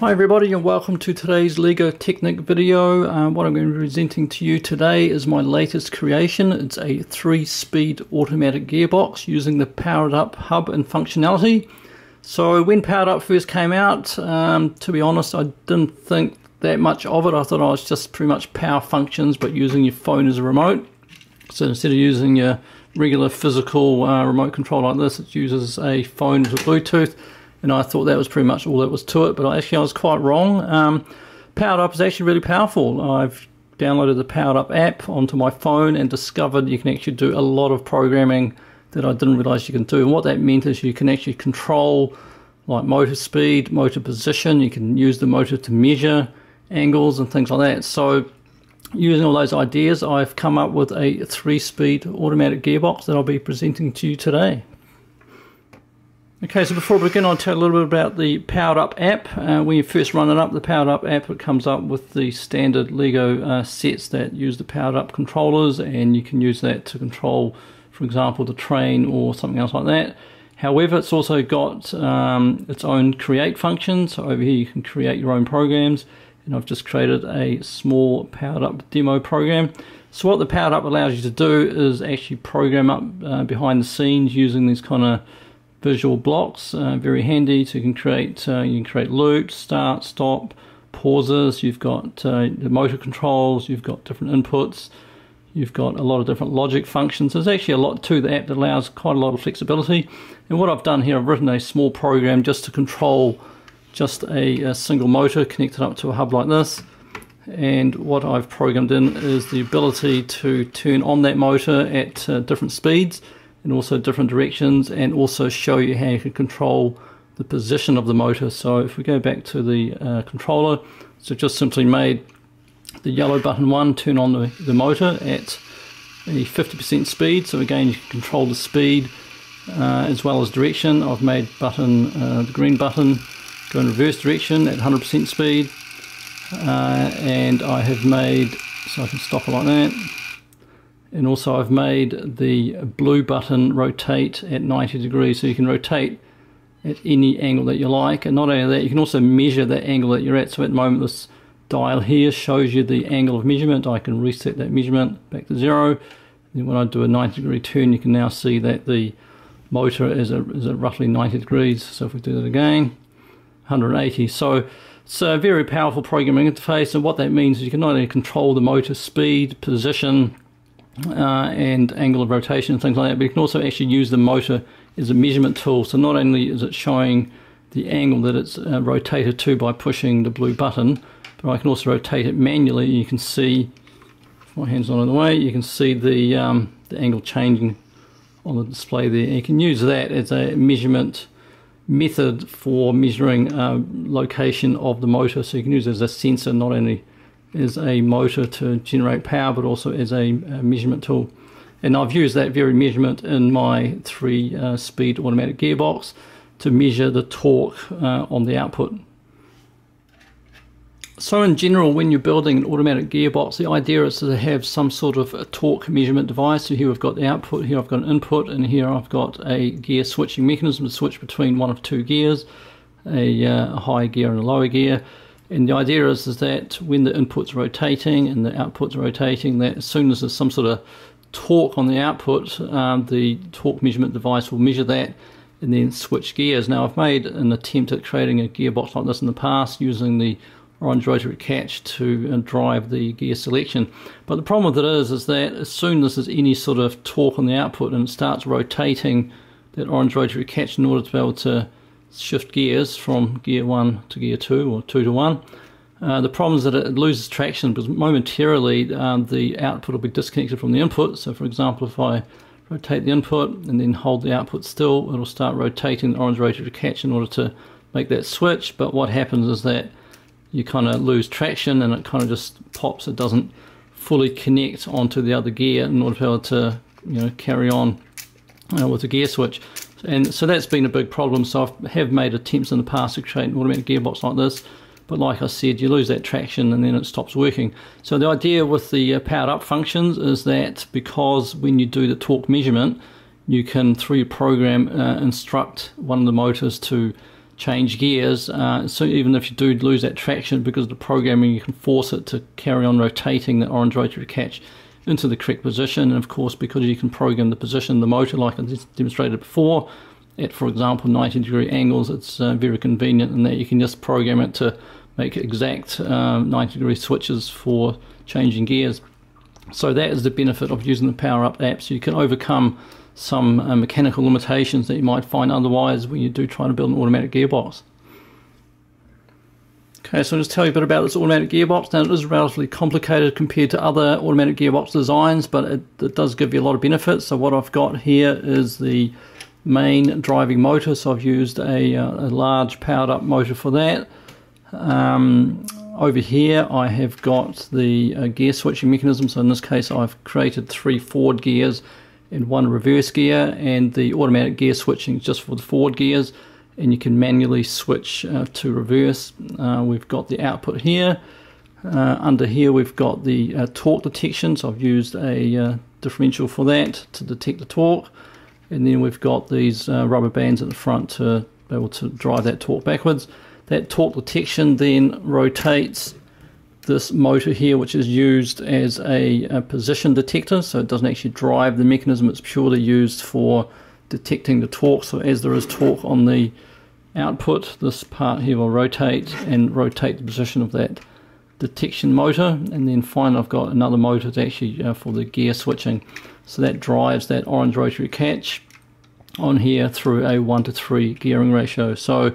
Hi everybody and welcome to today's LEGO Technic video. Um, what I'm going to be presenting to you today is my latest creation. It's a three-speed automatic gearbox using the powered up hub and functionality. So when powered up first came out, um, to be honest, I didn't think that much of it. I thought I was just pretty much power functions but using your phone as a remote. So instead of using your regular physical uh, remote control like this, it uses a phone with Bluetooth and I thought that was pretty much all that was to it, but actually I was quite wrong. Um, Powered Up is actually really powerful. I've downloaded the Powered Up app onto my phone and discovered you can actually do a lot of programming that I didn't realize you can do. And what that meant is you can actually control like motor speed, motor position, you can use the motor to measure angles and things like that. So using all those ideas, I've come up with a three-speed automatic gearbox that I'll be presenting to you today. Okay, so before we begin, I'll tell a little bit about the Powered Up app. Uh, when you first run it up, the Powered Up app, it comes up with the standard LEGO uh, sets that use the Powered Up controllers, and you can use that to control, for example, the train or something else like that. However, it's also got um, its own create function, so over here you can create your own programs, and I've just created a small Powered Up demo program. So what the Powered Up allows you to do is actually program up uh, behind the scenes using these kind of visual blocks, uh, very handy. So you can create uh, you can create loops, start, stop, pauses. You've got uh, the motor controls. You've got different inputs. You've got a lot of different logic functions. There's actually a lot to the app that allows quite a lot of flexibility. And what I've done here, I've written a small program just to control just a, a single motor connected up to a hub like this. And what I've programmed in is the ability to turn on that motor at uh, different speeds and also different directions and also show you how you can control the position of the motor. So if we go back to the uh, controller, so just simply made the yellow button 1 turn on the, the motor at a 50% speed. So again you can control the speed uh, as well as direction. I've made button uh, the green button go in reverse direction at 100% speed uh, and I have made so I can stop it like that and also I've made the blue button rotate at 90 degrees so you can rotate at any angle that you like. And not only that you can also measure that angle that you're at. So at the moment this dial here shows you the angle of measurement. I can reset that measurement back to zero. And when I do a 90 degree turn you can now see that the motor is, is at roughly 90 degrees. So if we do that again 180 so it's a very powerful programming interface. And what that means is you can not only control the motor speed position uh, and angle of rotation and things like that, but you can also actually use the motor as a measurement tool. So not only is it showing the angle that it's uh, rotated to by pushing the blue button, but I can also rotate it manually. You can see, my hand's not in the way, you can see the, um, the angle changing on the display there. You can use that as a measurement method for measuring uh, location of the motor. So you can use it as a sensor, not only is a motor to generate power, but also as a, a measurement tool. And I've used that very measurement in my three uh, speed automatic gearbox to measure the torque uh, on the output. So in general, when you're building an automatic gearbox, the idea is to have some sort of a torque measurement device. So here we've got the output, here I've got an input, and here I've got a gear switching mechanism to switch between one of two gears, a, uh, a high gear and a lower gear. And the idea is, is that when the input's rotating and the output's rotating, that as soon as there's some sort of torque on the output, um, the torque measurement device will measure that and then switch gears. Now I've made an attempt at creating a gearbox like this in the past using the orange rotary catch to uh, drive the gear selection. But the problem with it is, is that as soon as there's any sort of torque on the output and it starts rotating that orange rotary catch in order to be able to shift gears from gear 1 to gear 2 or 2 to 1. Uh, the problem is that it loses traction because momentarily um, the output will be disconnected from the input. So for example, if I rotate the input and then hold the output still, it'll start rotating the orange rotary catch in order to make that switch. But what happens is that you kind of lose traction and it kind of just pops. It doesn't fully connect onto the other gear in order to to you know carry on uh, with the gear switch. And so that's been a big problem. So I have made attempts in the past to create an automatic gearbox like this. But like I said, you lose that traction and then it stops working. So the idea with the uh, powered up functions is that because when you do the torque measurement, you can, through your program, uh, instruct one of the motors to change gears. Uh, so even if you do lose that traction because of the programming, you can force it to carry on rotating the orange rotary catch into the correct position. And of course, because you can program the position of the motor like I demonstrated before, at for example 90 degree angles, it's uh, very convenient in that you can just program it to make exact um, 90 degree switches for changing gears. So that is the benefit of using the Power Up app. So you can overcome some uh, mechanical limitations that you might find otherwise when you do try to build an automatic gearbox. Okay, so I'll just tell you a bit about this automatic gearbox. Now it is relatively complicated compared to other automatic gearbox designs, but it, it does give you a lot of benefits. So what I've got here is the main driving motor, so I've used a, uh, a large powered up motor for that. Um, over here I have got the uh, gear switching mechanism, so in this case I've created three forward gears and one reverse gear and the automatic gear switching just for the forward gears and you can manually switch uh, to reverse. Uh, we've got the output here. Uh, under here we've got the uh, torque detection so I've used a uh, differential for that to detect the torque and then we've got these uh, rubber bands at the front to be able to drive that torque backwards. That torque detection then rotates this motor here which is used as a, a, position detector so it doesn't actually drive the mechanism it's purely used for detecting the torque so as there is torque on the output this part here will rotate and rotate the position of that detection motor. And then finally I've got another motor to actually uh, for the gear switching. So that drives that orange rotary catch on here through a 1 to 3 gearing ratio. So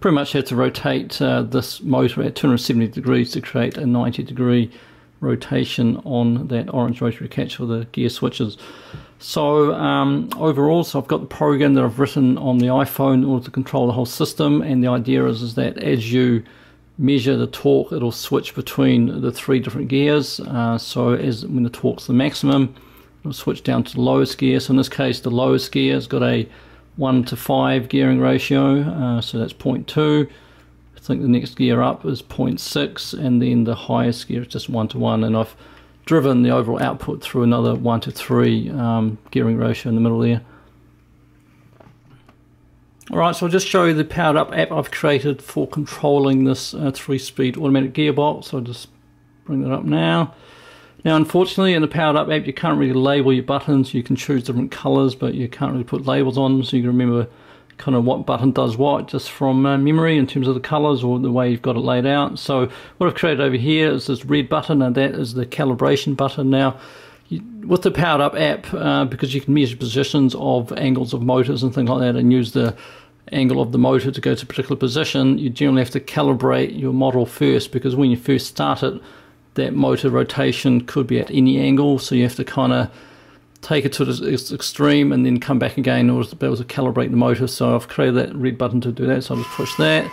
pretty much had to rotate uh, this motor at 270 degrees to create a 90 degree rotation on that orange rotary catch for the gear switches. So um, overall, so I've got the program that I've written on the iPhone in order to control the whole system and the idea is, is that as you measure the torque, it'll switch between the three different gears. Uh, so as when the torque's the maximum, it'll switch down to the lowest gear. So in this case, the lowest gear has got a 1 to 5 gearing ratio, uh, so that's 0.2. I think the next gear up is 0.6, and then the highest gear is just 1 to 1. And I've driven the overall output through another 1 to 3 um, gearing ratio in the middle there. Alright, so I'll just show you the powered up app I've created for controlling this uh, 3 speed automatic gearbox. So I'll just bring that up now. Now unfortunately in the powered up app you can't really label your buttons, you can choose different colours but you can't really put labels on so you can remember kind of what button does what just from uh, memory in terms of the colours or the way you've got it laid out. So what I've created over here is this red button and that is the calibration button. Now you, with the powered up app uh, because you can measure positions of angles of motors and things like that and use the angle of the motor to go to a particular position you generally have to calibrate your model first because when you first start it that motor rotation could be at any angle, so you have to kind of take it to its extreme and then come back again in order to be able to calibrate the motor. So I've created that red button to do that, so I'll just push that,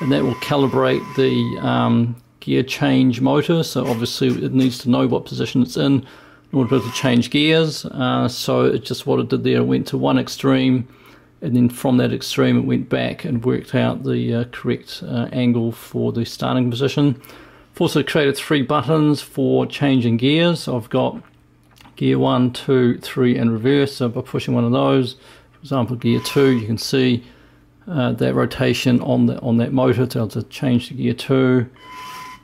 and that will calibrate the um, gear change motor. So obviously it needs to know what position it's in in order to change gears. Uh, so it just what it did there, it went to one extreme, and then from that extreme it went back and worked out the uh, correct uh, angle for the starting position. I've also created three buttons for changing gears. I've got gear one, two, three, and reverse. So by pushing one of those, for example, gear two, you can see uh, that rotation on the on that motor to, to change to gear two,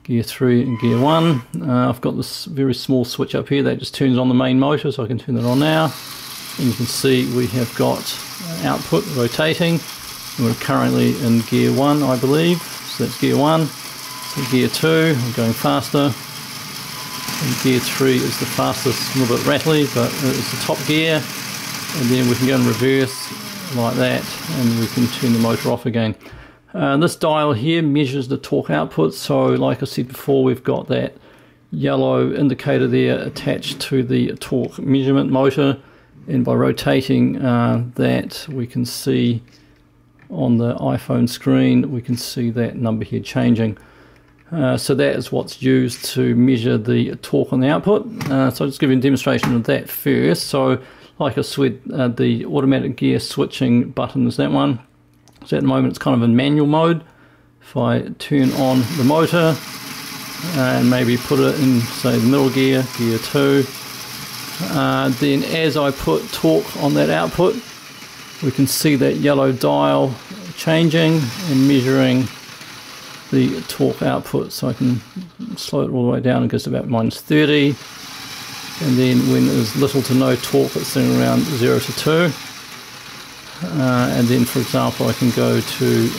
gear three, and gear one. Uh, I've got this very small switch up here that just turns on the main motor, so I can turn that on now. And you can see we have got output rotating. And we're currently in gear one, I believe. So that's gear one. So gear 2, I'm going faster. And gear 3 is the fastest, a little bit rattly, but it's the top gear. And then we can go in reverse like that, and we can turn the motor off again. Uh, this dial here measures the torque output, so like I said before, we've got that yellow indicator there attached to the torque measurement motor, and by rotating uh, that, we can see on the iPhone screen, we can see that number here changing. Uh, so that is what's used to measure the torque on the output. Uh, so I'll just give you a demonstration of that first. So like I said, uh, the automatic gear switching button is that one. So at the moment it's kind of in manual mode. If I turn on the motor and maybe put it in say the middle gear, gear 2, uh, then as I put torque on that output, we can see that yellow dial changing and measuring the torque output so I can slow it all the way down and goes to about minus 30 and then when there's little to no torque it's sitting around 0 to 2 uh, and then for example I can go to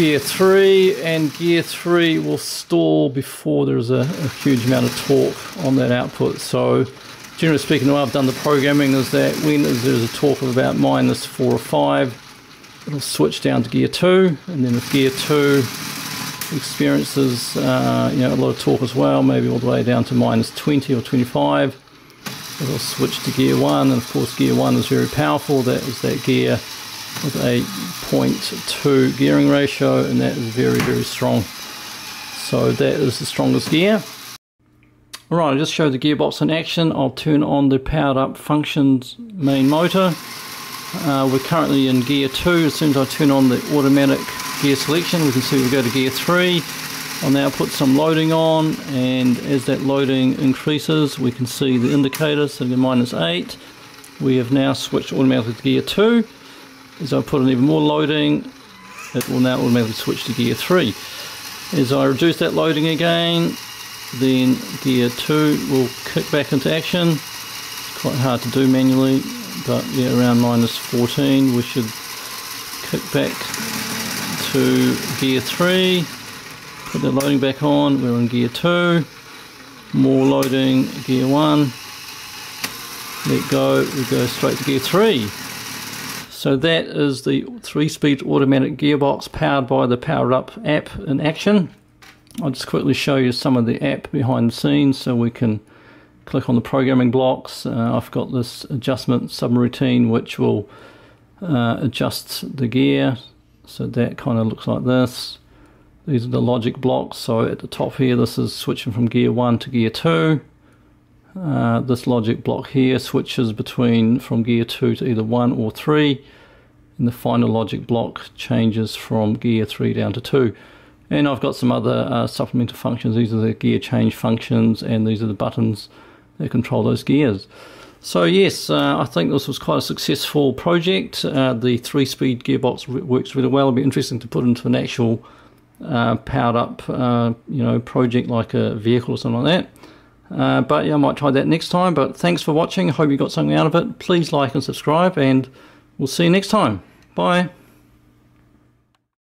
gear 3 and gear 3 will stall before there's a, a huge amount of torque on that output. So generally speaking the way I've done the programming is that when there's a torque of about minus 4 or 5 it'll switch down to gear 2 and then if gear 2 experiences uh, you know a lot of torque as well maybe all the way down to minus 20 or 25 it'll switch to gear 1 and of course gear 1 is very powerful. That is that gear with a 0.2 gearing ratio and that is very very strong. So that is the strongest gear. Alright, I just showed the gearbox in action. I'll turn on the powered up functions main motor uh, we're currently in gear 2. As soon as I turn on the automatic gear selection, we can see we go to gear 3. I'll now put some loading on, and as that loading increases, we can see the indicator at minus 8. We have now switched automatically to gear 2. As I put in even more loading, it will now automatically switch to gear 3. As I reduce that loading again, then gear 2 will kick back into action. It's quite hard to do manually but yeah around minus 14 we should kick back to gear 3 put the loading back on we're in gear 2 more loading gear 1 let go we go straight to gear 3 so that is the 3-speed automatic gearbox powered by the Powered Up app in action. I'll just quickly show you some of the app behind the scenes so we can click on the programming blocks. Uh, I've got this adjustment subroutine which will uh, adjust the gear so that kind of looks like this. These are the logic blocks so at the top here this is switching from gear 1 to gear 2. Uh, this logic block here switches between from gear 2 to either 1 or 3 and the final logic block changes from gear 3 down to 2 and I've got some other uh, supplemental functions these are the gear change functions and these are the buttons that control those gears. So yes, uh, I think this was quite a successful project. Uh, the three-speed gearbox works really well. It'll be interesting to put into an actual uh, powered up, uh, you know, project like a vehicle or something like that. Uh, but yeah, I might try that next time. But thanks for watching. I hope you got something out of it. Please like and subscribe, and we'll see you next time. Bye.